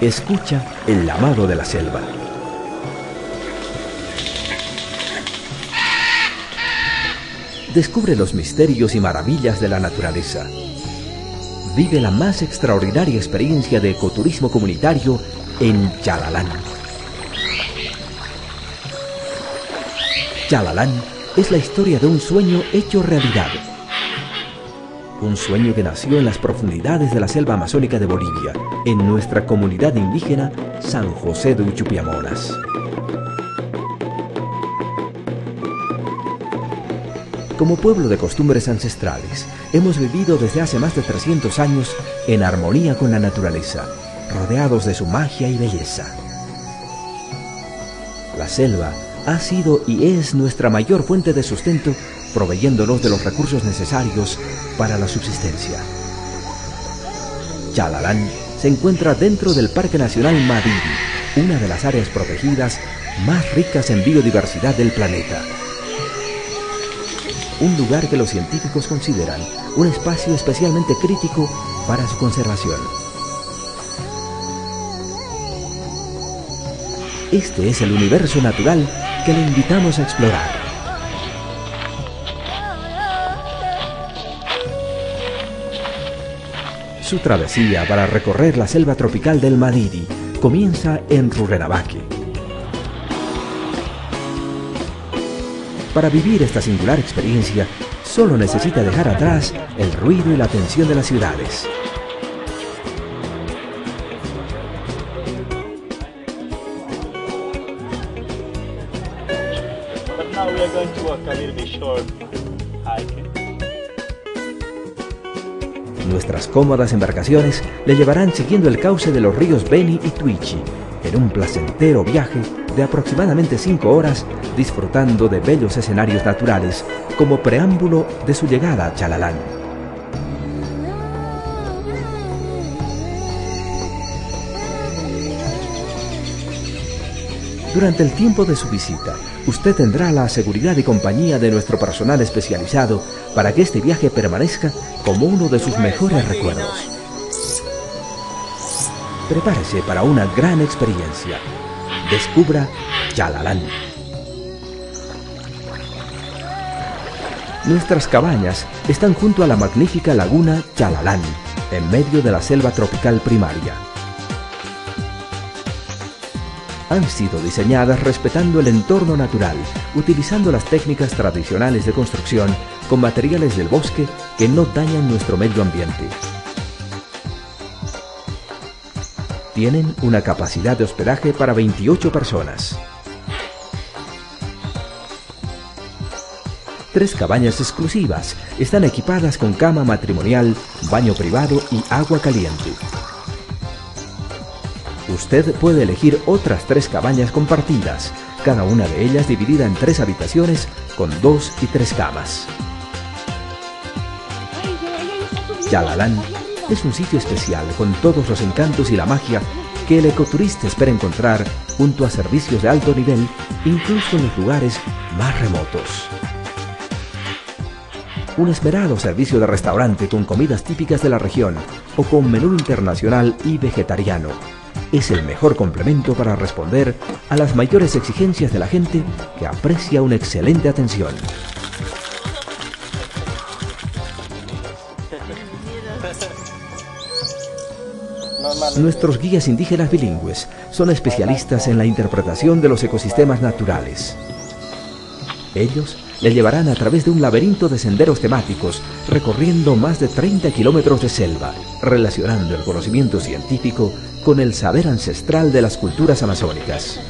Escucha el llamado de la selva. Descubre los misterios y maravillas de la naturaleza. Vive la más extraordinaria experiencia de ecoturismo comunitario en Chalalán. Chalalán es la historia de un sueño hecho realidad. Un sueño que nació en las profundidades de la selva amazónica de Bolivia, en nuestra comunidad indígena San José de Uchupiamonas. Como pueblo de costumbres ancestrales, hemos vivido desde hace más de 300 años en armonía con la naturaleza, rodeados de su magia y belleza. La selva ha sido y es nuestra mayor fuente de sustento, proveyéndonos de los recursos necesarios para la subsistencia. Chalalán se encuentra dentro del Parque Nacional Madidi, una de las áreas protegidas más ricas en biodiversidad del planeta un lugar que los científicos consideran un espacio especialmente crítico para su conservación. Este es el universo natural que le invitamos a explorar. Su travesía para recorrer la selva tropical del Madidi. Comienza en Rurrenabaque Para vivir esta singular experiencia, solo necesita dejar atrás el ruido y la tensión de las ciudades. Nuestras cómodas embarcaciones le llevarán siguiendo el cauce de los ríos Beni y Tuichi en un placentero viaje de aproximadamente 5 horas disfrutando de bellos escenarios naturales como preámbulo de su llegada a Chalalán. Durante el tiempo de su visita, usted tendrá la seguridad y compañía de nuestro personal especializado para que este viaje permanezca como uno de sus mejores recuerdos. Prepárese para una gran experiencia. Descubra Chalalán. Nuestras cabañas están junto a la magnífica laguna Chalalán, en medio de la selva tropical primaria. Han sido diseñadas respetando el entorno natural, utilizando las técnicas tradicionales de construcción con materiales del bosque que no dañan nuestro medio ambiente. Tienen una capacidad de hospedaje para 28 personas. Tres cabañas exclusivas están equipadas con cama matrimonial, baño privado y agua caliente. Usted puede elegir otras tres cabañas compartidas, cada una de ellas dividida en tres habitaciones con dos y tres camas. Yalalán es un sitio especial con todos los encantos y la magia que el ecoturista espera encontrar junto a servicios de alto nivel, incluso en los lugares más remotos. Un esperado servicio de restaurante con comidas típicas de la región o con menú internacional y vegetariano es el mejor complemento para responder a las mayores exigencias de la gente que aprecia una excelente atención. Nuestros guías indígenas bilingües son especialistas en la interpretación de los ecosistemas naturales. Ellos le llevarán a través de un laberinto de senderos temáticos, recorriendo más de 30 kilómetros de selva, relacionando el conocimiento científico con el saber ancestral de las culturas amazónicas.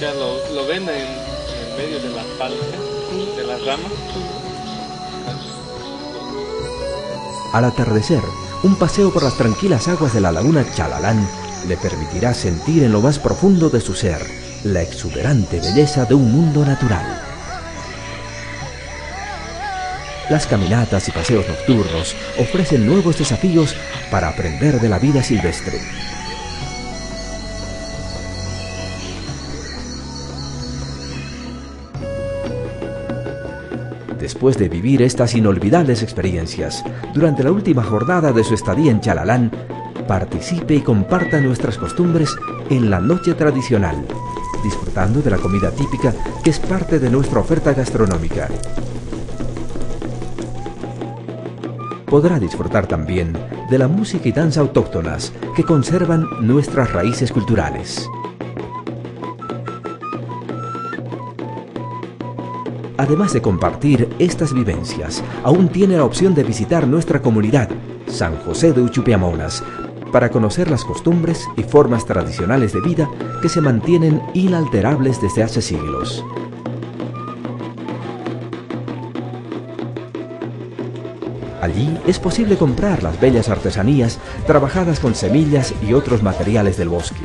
Ya lo, ven en, medio de las de las ramas. Al atardecer, un paseo por las tranquilas aguas de la laguna Chalalán le permitirá sentir en lo más profundo de su ser la exuberante belleza de un mundo natural. Las caminatas y paseos nocturnos ofrecen nuevos desafíos para aprender de la vida silvestre. Después de vivir estas inolvidables experiencias, durante la última jornada de su estadía en Chalalán, participe y comparta nuestras costumbres en la noche tradicional, disfrutando de la comida típica que es parte de nuestra oferta gastronómica. Podrá disfrutar también de la música y danza autóctonas que conservan nuestras raíces culturales. Además de compartir estas vivencias, aún tiene la opción de visitar nuestra comunidad, San José de Uchupiamonas, para conocer las costumbres y formas tradicionales de vida que se mantienen inalterables desde hace siglos. Allí es posible comprar las bellas artesanías trabajadas con semillas y otros materiales del bosque.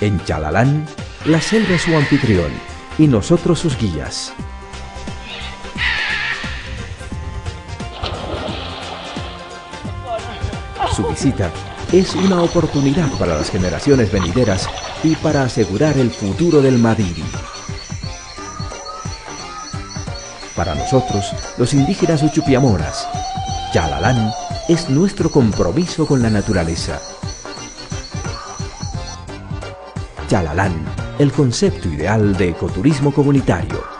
En Chalalán, la selva es su anfitrión y nosotros sus guías. Su visita es una oportunidad para las generaciones venideras y para asegurar el futuro del Madiri. Para nosotros, los indígenas Uchupiamoras, Chalalán es nuestro compromiso con la naturaleza. Chalalán, el concepto ideal de ecoturismo comunitario.